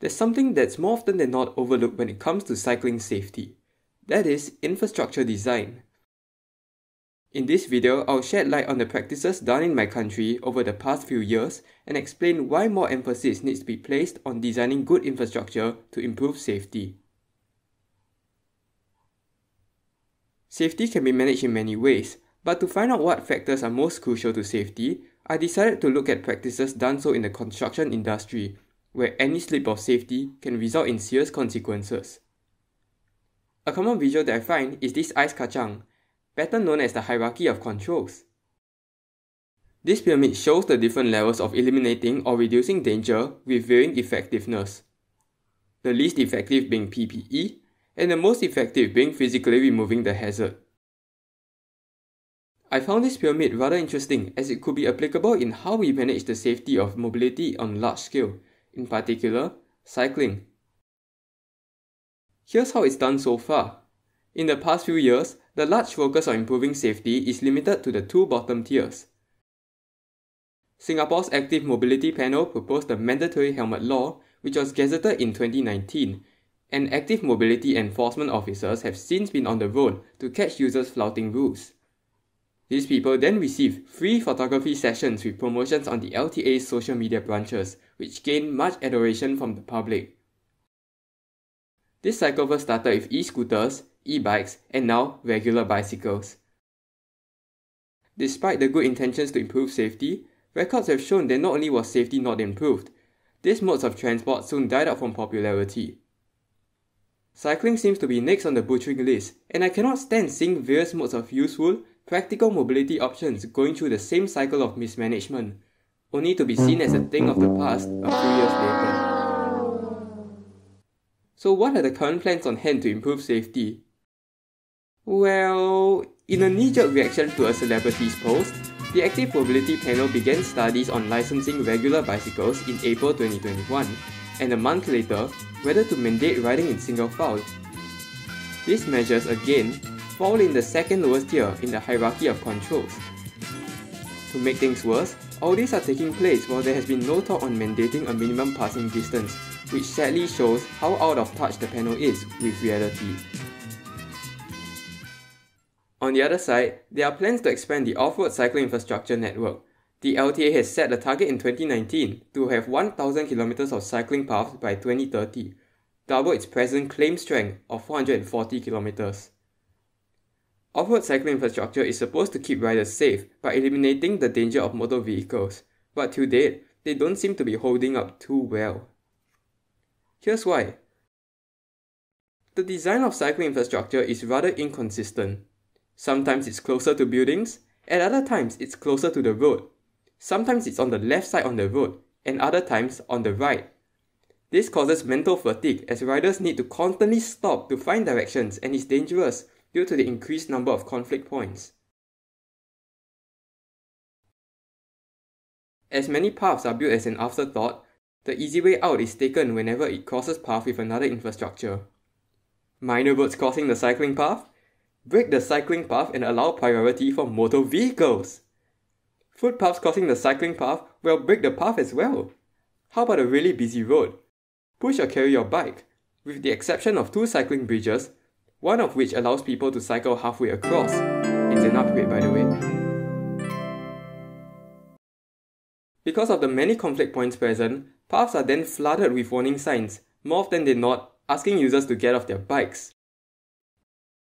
There's something that's more often than not overlooked when it comes to cycling safety. That is infrastructure design. In this video, I'll shed light on the practices done in my country over the past few years and explain why more emphasis needs to be placed on designing good infrastructure to improve safety. Safety can be managed in many ways, but to find out what factors are most crucial to safety, I decided to look at practices done so in the construction industry, where any slip of safety can result in serious consequences. A common visual that I find is this ice kacang, better known as the hierarchy of controls. This pyramid shows the different levels of eliminating or reducing danger with varying effectiveness. The least effective being PPE, and the most effective being physically removing the hazard. I found this pyramid rather interesting as it could be applicable in how we manage the safety of mobility on large scale, in particular, cycling. Here's how it's done so far. In the past few years, the large focus on improving safety is limited to the two bottom tiers. Singapore's Active Mobility Panel proposed the mandatory helmet law, which was gazetted in 2019, and active mobility enforcement officers have since been on the road to catch users flouting rules. These people then receive free photography sessions with promotions on the LTA's social media branches, which gain much adoration from the public. This cycle first started with e-scooters, e-bikes, and now regular bicycles. Despite the good intentions to improve safety, records have shown that not only was safety not improved, these modes of transport soon died out from popularity. Cycling seems to be next on the butchering list, and I cannot stand seeing various modes of useful, practical mobility options going through the same cycle of mismanagement, only to be seen as a thing of the past a few years later. So what are the current plans on hand to improve safety? Well, in a knee-jerk reaction to a celebrity's post, the Active Mobility Panel began studies on licensing regular bicycles in April 2021 and a month later, whether to mandate riding in single file. These measures again fall in the second lowest tier in the hierarchy of controls. To make things worse, all these are taking place while there has been no talk on mandating a minimum passing distance, which sadly shows how out of touch the panel is with reality. On the other side, there are plans to expand the off-road cycling infrastructure network, the LTA has set a target in 2019 to have 1,000 kilometers of cycling paths by 2030, double its present claim strength of 440 kilometers. Off-road cycling infrastructure is supposed to keep riders safe by eliminating the danger of motor vehicles, but to date, they don't seem to be holding up too well. Here's why. The design of cycling infrastructure is rather inconsistent. Sometimes it's closer to buildings, at other times it's closer to the road, Sometimes it's on the left side on the road, and other times on the right. This causes mental fatigue as riders need to constantly stop to find directions and is dangerous due to the increased number of conflict points. As many paths are built as an afterthought, the easy way out is taken whenever it crosses path with another infrastructure. Minor roads crossing the cycling path? Break the cycling path and allow priority for motor vehicles. Footpaths crossing the cycling path will break the path as well. How about a really busy road? Push or carry your bike, with the exception of two cycling bridges, one of which allows people to cycle halfway across. It's an upgrade, by the way. Because of the many conflict points present, paths are then flooded with warning signs, more often than not, asking users to get off their bikes.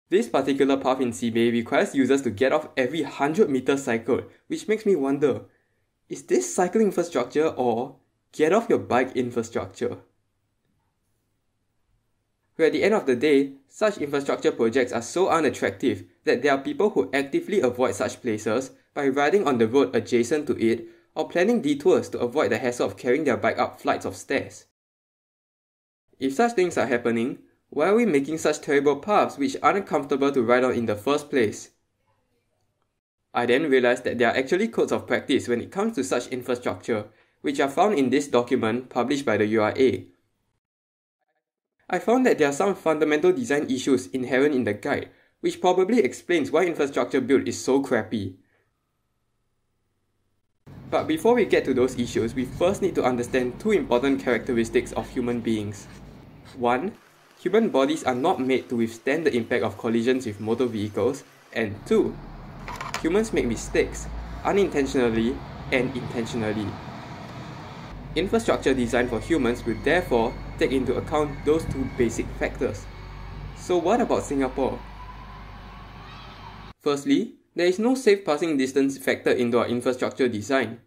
This particular path in Simei requires users to get off every 100 meters cycled, which makes me wonder, is this cycling infrastructure or get off your bike infrastructure? Where at the end of the day, such infrastructure projects are so unattractive that there are people who actively avoid such places by riding on the road adjacent to it or planning detours to avoid the hassle of carrying their bike up flights of stairs. If such things are happening, why are we making such terrible paths which aren't comfortable to ride on in the first place? I then realized that there are actually codes of practice when it comes to such infrastructure, which are found in this document published by the URA. I found that there are some fundamental design issues inherent in the guide, which probably explains why infrastructure built is so crappy. But before we get to those issues, we first need to understand two important characteristics of human beings. One, human bodies are not made to withstand the impact of collisions with motor vehicles, and two, humans make mistakes, unintentionally and intentionally. Infrastructure designed for humans will therefore take into account those two basic factors. So what about Singapore? Firstly, there is no safe passing distance factored into our infrastructure design.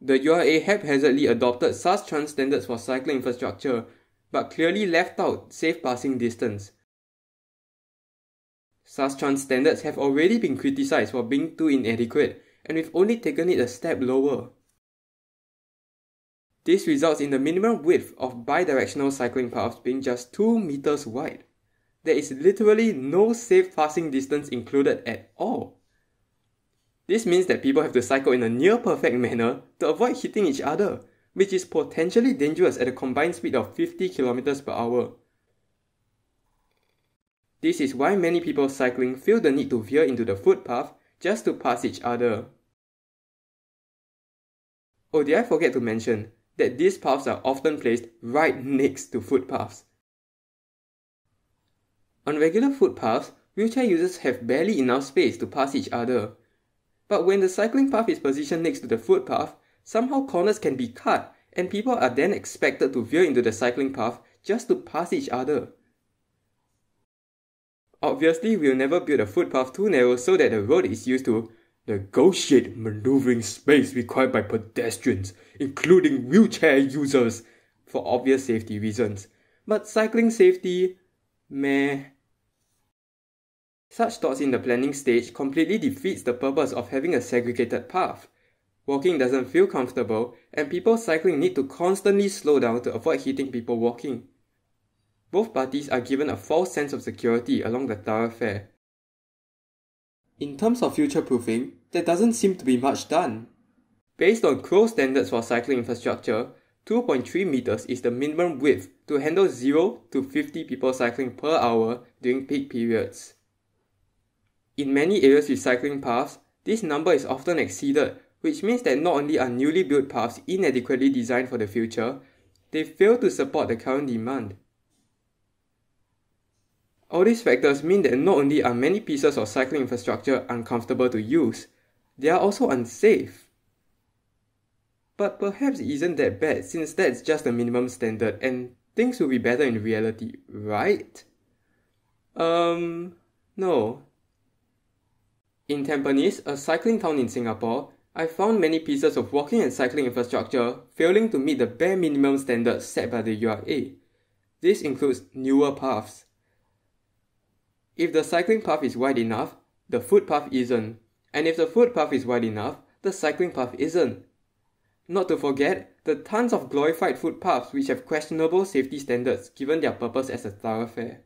The URA haphazardly adopted SUSTRANS standards for cycling infrastructure, but clearly left out safe passing distance. SUSTRANS standards have already been criticized for being too inadequate, and we've only taken it a step lower. This results in the minimum width of bidirectional cycling paths being just 2 meters wide. There is literally no safe passing distance included at all. This means that people have to cycle in a near perfect manner to avoid hitting each other, which is potentially dangerous at a combined speed of 50 km per hour. This is why many people cycling feel the need to veer into the footpath just to pass each other. Oh, did I forget to mention that these paths are often placed right next to footpaths? On regular footpaths, wheelchair users have barely enough space to pass each other. But when the cycling path is positioned next to the footpath, somehow corners can be cut and people are then expected to veer into the cycling path just to pass each other. Obviously, we'll never build a footpath too narrow so that the road is used to negotiate maneuvering space required by pedestrians, including wheelchair users, for obvious safety reasons. But cycling safety, meh. Such thoughts in the planning stage completely defeats the purpose of having a segregated path. Walking doesn't feel comfortable, and people cycling need to constantly slow down to avoid hitting people walking. Both parties are given a false sense of security along the thoroughfare. In terms of future proofing, there doesn't seem to be much done. Based on CROW standards for cycling infrastructure, 2.3 meters is the minimum width to handle 0 to 50 people cycling per hour during peak periods. In many areas with cycling paths, this number is often exceeded, which means that not only are newly built paths inadequately designed for the future, they fail to support the current demand. All these factors mean that not only are many pieces of cycling infrastructure uncomfortable to use, they are also unsafe. But perhaps it isn't that bad since that's just the minimum standard and things will be better in reality, right? Um, no, in Tampines, a cycling town in Singapore, I found many pieces of walking and cycling infrastructure failing to meet the bare minimum standards set by the URA. This includes newer paths. If the cycling path is wide enough, the footpath isn't. And if the footpath is wide enough, the cycling path isn't. Not to forget the tons of glorified footpaths which have questionable safety standards given their purpose as a thoroughfare.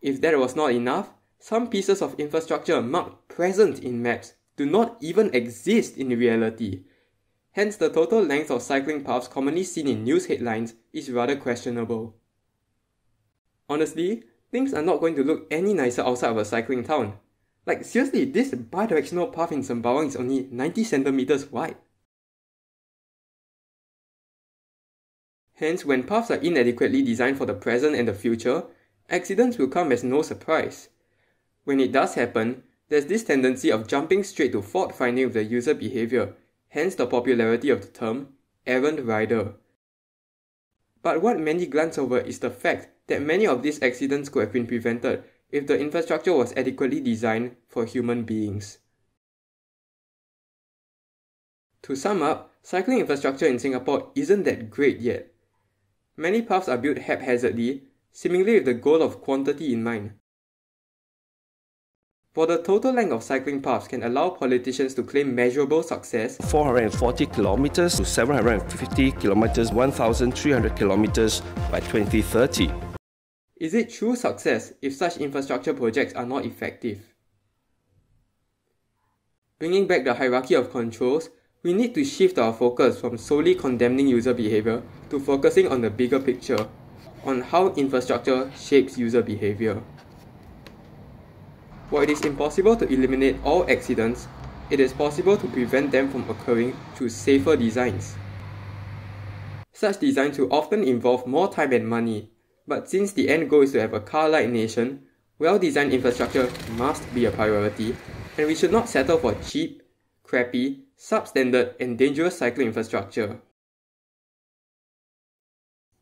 If that was not enough, some pieces of infrastructure marked present in maps do not even exist in reality. Hence, the total length of cycling paths commonly seen in news headlines is rather questionable. Honestly, things are not going to look any nicer outside of a cycling town. Like, seriously, this bidirectional path in Sembawang is only 90 centimeters wide. Hence, when paths are inadequately designed for the present and the future, Accidents will come as no surprise. When it does happen, there's this tendency of jumping straight to fault finding with the user behavior, hence the popularity of the term errant rider. But what many glance over is the fact that many of these accidents could have been prevented if the infrastructure was adequately designed for human beings. To sum up, cycling infrastructure in Singapore isn't that great yet. Many paths are built haphazardly seemingly with the goal of quantity in mind. For the total length of cycling paths can allow politicians to claim measurable success 440 kilometers to 750 kilometers, 1,300 kilometers by 2030. Is it true success if such infrastructure projects are not effective? Bringing back the hierarchy of controls, we need to shift our focus from solely condemning user behavior to focusing on the bigger picture on how infrastructure shapes user behavior. While it is impossible to eliminate all accidents, it is possible to prevent them from occurring through safer designs. Such designs will often involve more time and money, but since the end goal is to have a car-lite nation, well-designed infrastructure must be a priority, and we should not settle for cheap, crappy, substandard, and dangerous cycling infrastructure.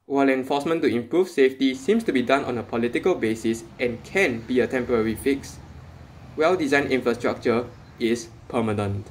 While enforcement to improve safety seems to be done on a political basis and can be a temporary fix, well-designed infrastructure is permanent.